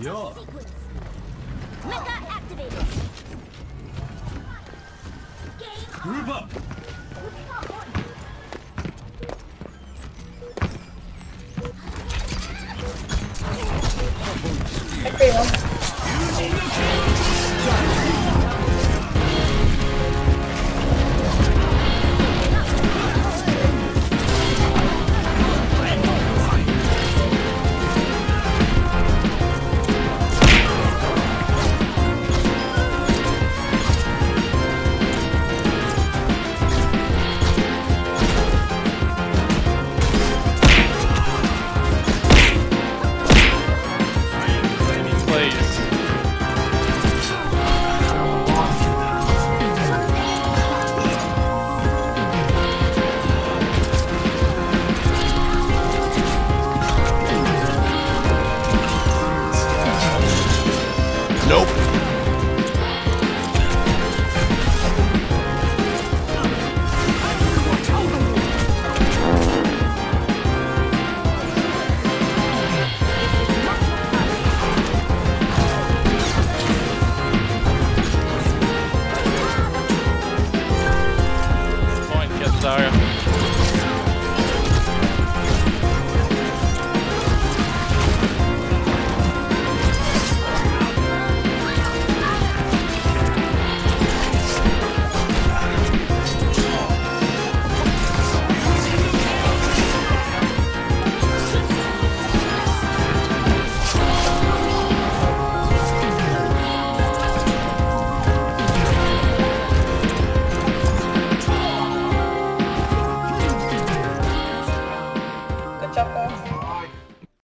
Yeah. Mecha activated. Group up. Everyone. chopper.